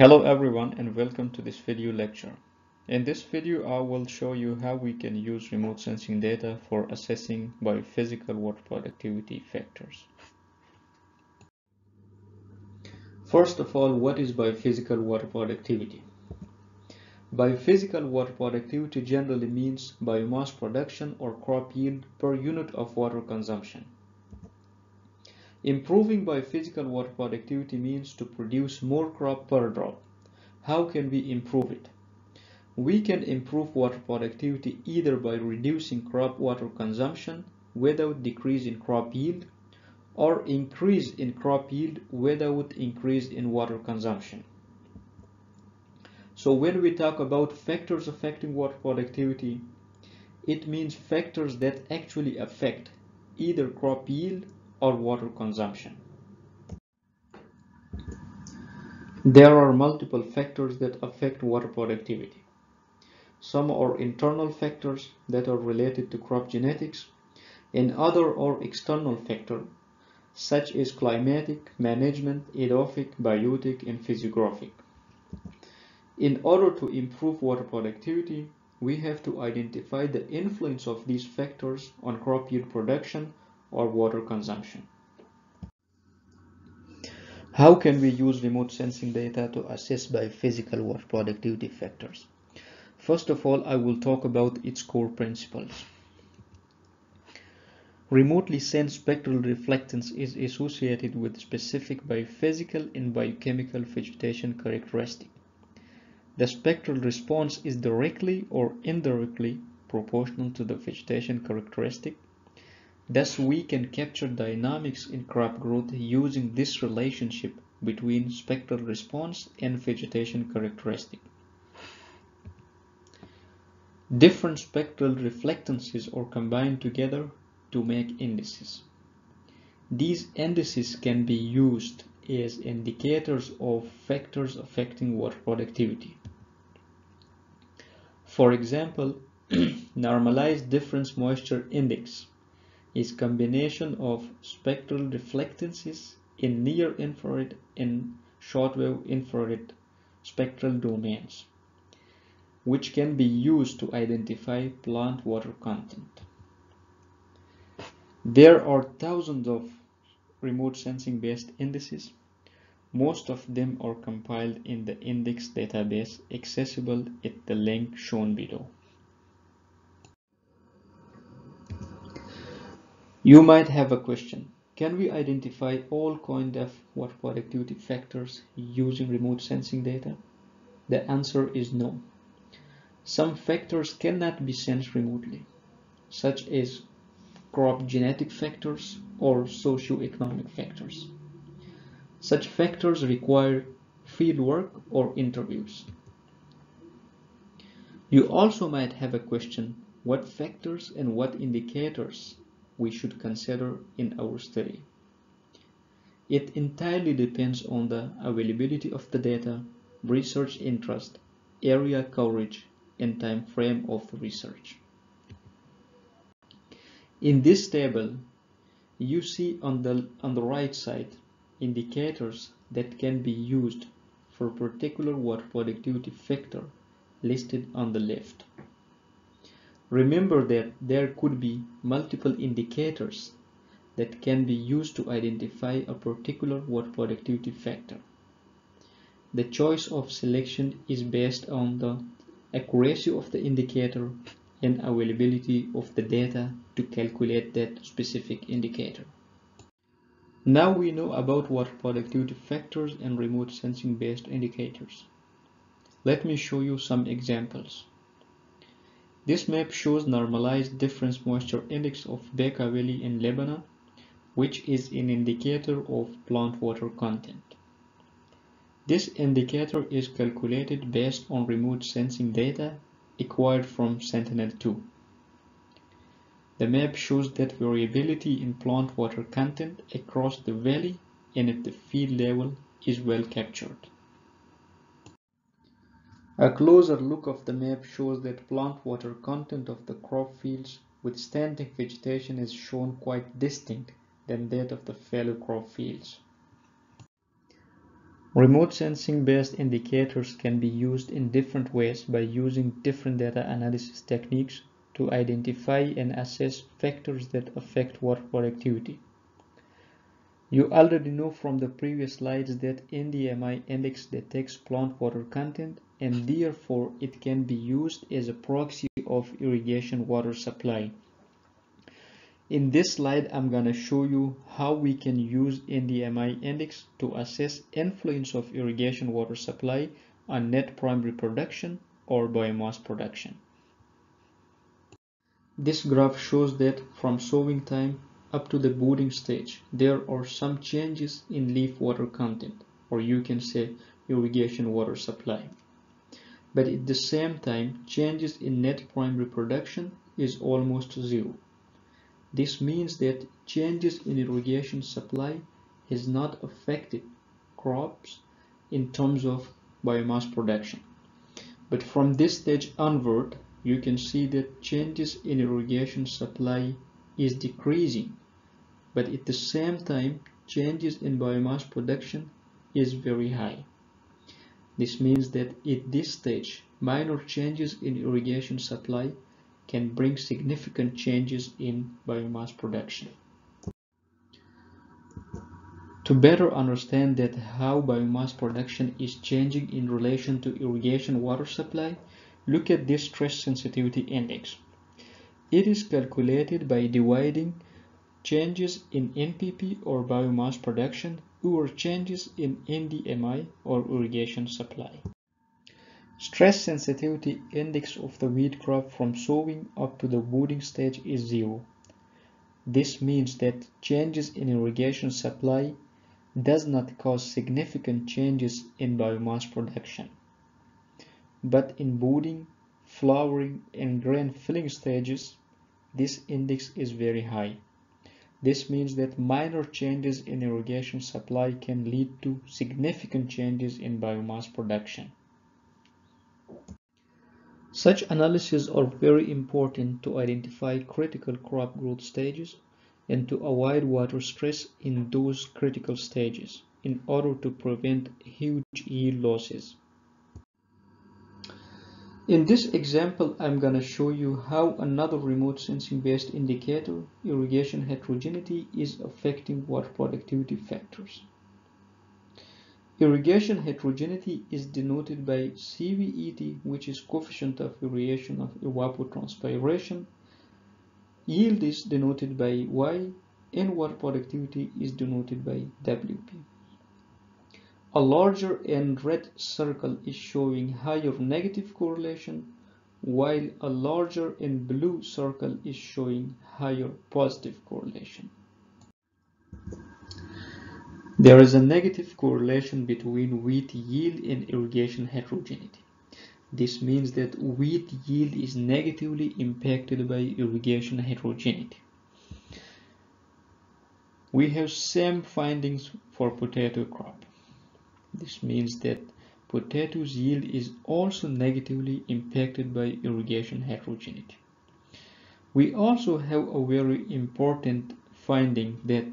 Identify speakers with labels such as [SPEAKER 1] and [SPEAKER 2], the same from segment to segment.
[SPEAKER 1] Hello everyone and welcome to this video lecture. In this video I will show you how we can use remote sensing data for assessing biophysical water productivity factors. First of all, what is biophysical water productivity? Biophysical water productivity generally means biomass production or crop yield per unit of water consumption. Improving biophysical water productivity means to produce more crop per drop. How can we improve it? We can improve water productivity either by reducing crop water consumption without decrease in crop yield or increase in crop yield without increase in water consumption. So when we talk about factors affecting water productivity, it means factors that actually affect either crop yield or water consumption. There are multiple factors that affect water productivity. Some are internal factors that are related to crop genetics, and other are external factors such as climatic, management, edaphic, biotic, and physiographic. In order to improve water productivity, we have to identify the influence of these factors on crop yield production or water consumption. How can we use remote sensing data to assess biophysical water productivity factors? First of all, I will talk about its core principles. Remotely sensed spectral reflectance is associated with specific biophysical and biochemical vegetation characteristics. The spectral response is directly or indirectly proportional to the vegetation characteristic Thus, we can capture dynamics in crop growth using this relationship between spectral response and vegetation characteristic. Different spectral reflectances are combined together to make indices. These indices can be used as indicators of factors affecting water productivity. For example, normalized difference moisture index is combination of spectral reflectances in near infrared and shortwave infrared spectral domains, which can be used to identify plant water content. There are thousands of remote sensing based indices. Most of them are compiled in the index database accessible at the link shown below. You might have a question. Can we identify all COINDEF water productivity factors using remote sensing data? The answer is no. Some factors cannot be sensed remotely, such as crop genetic factors or socioeconomic factors. Such factors require fieldwork or interviews. You also might have a question, what factors and what indicators we should consider in our study. It entirely depends on the availability of the data, research interest, area coverage, and time frame of research. In this table, you see on the, on the right side indicators that can be used for particular water productivity factor listed on the left. Remember that there could be multiple indicators that can be used to identify a particular water productivity factor. The choice of selection is based on the accuracy of the indicator and availability of the data to calculate that specific indicator. Now we know about water productivity factors and remote sensing based indicators. Let me show you some examples. This map shows normalized difference moisture index of Bekaa Valley in Lebanon, which is an indicator of plant water content. This indicator is calculated based on remote sensing data acquired from Sentinel-2. The map shows that variability in plant water content across the valley and at the field level is well captured. A closer look of the map shows that plant water content of the crop fields with standing vegetation is shown quite distinct than that of the fallow crop fields. Remote sensing based indicators can be used in different ways by using different data analysis techniques to identify and assess factors that affect water productivity. You already know from the previous slides that NDMI index detects plant water content and therefore it can be used as a proxy of irrigation water supply. In this slide, I'm going to show you how we can use NDMI index to assess influence of irrigation water supply on net primary production or biomass production. This graph shows that from sowing time up to the budding stage, there are some changes in leaf water content, or you can say irrigation water supply. But at the same time, changes in net primary production is almost zero. This means that changes in irrigation supply has not affected crops in terms of biomass production. But from this stage onward, you can see that changes in irrigation supply is decreasing. But at the same time, changes in biomass production is very high. This means that at this stage, minor changes in irrigation supply can bring significant changes in biomass production. To better understand that how biomass production is changing in relation to irrigation water supply, look at this stress sensitivity index. It is calculated by dividing changes in NPP or biomass production or changes in NDMI or irrigation supply. Stress sensitivity index of the wheat crop from sowing up to the budding stage is zero. This means that changes in irrigation supply does not cause significant changes in biomass production. But in budding, flowering, and grain filling stages, this index is very high. This means that minor changes in irrigation supply can lead to significant changes in biomass production. Such analyses are very important to identify critical crop growth stages and to avoid water stress in those critical stages in order to prevent huge yield losses. In this example, I'm going to show you how another remote sensing based indicator, irrigation heterogeneity, is affecting water productivity factors. Irrigation heterogeneity is denoted by CVET, which is coefficient of variation of evapotranspiration. Yield is denoted by Y, and water productivity is denoted by WP. A larger and red circle is showing higher negative correlation, while a larger and blue circle is showing higher positive correlation. There is a negative correlation between wheat yield and irrigation heterogeneity. This means that wheat yield is negatively impacted by irrigation heterogeneity. We have same findings for potato crop. This means that potatoes yield is also negatively impacted by irrigation heterogeneity. We also have a very important finding that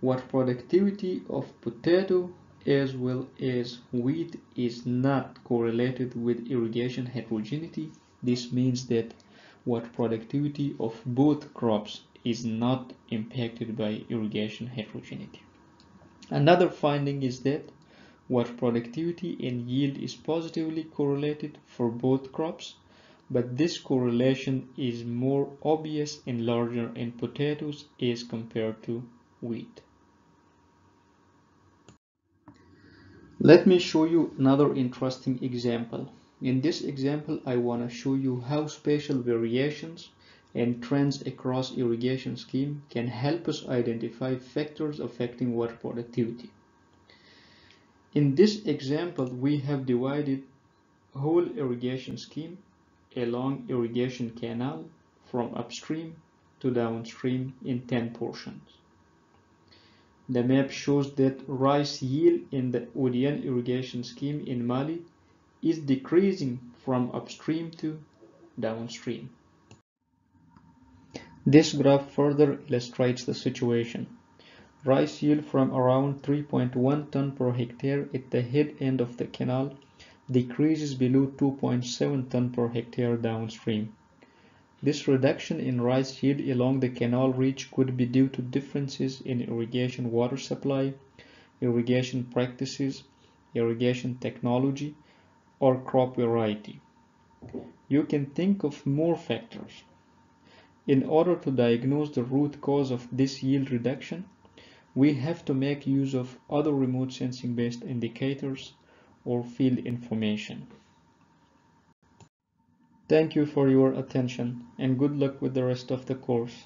[SPEAKER 1] water productivity of potato as well as wheat is not correlated with irrigation heterogeneity. This means that water productivity of both crops is not impacted by irrigation heterogeneity. Another finding is that water productivity and yield is positively correlated for both crops, but this correlation is more obvious and larger in potatoes as compared to wheat. Let me show you another interesting example. In this example, I want to show you how spatial variations and trends across irrigation scheme can help us identify factors affecting water productivity. In this example, we have divided whole irrigation scheme along irrigation canal from upstream to downstream in 10 portions. The map shows that rice yield in the ODN irrigation scheme in Mali is decreasing from upstream to downstream. This graph further illustrates the situation. Rice yield from around 3.1 ton per hectare at the head end of the canal decreases below 2.7 ton per hectare downstream. This reduction in rice yield along the canal reach could be due to differences in irrigation water supply, irrigation practices, irrigation technology, or crop variety. You can think of more factors. In order to diagnose the root cause of this yield reduction, we have to make use of other remote sensing based indicators or field information. Thank you for your attention and good luck with the rest of the course.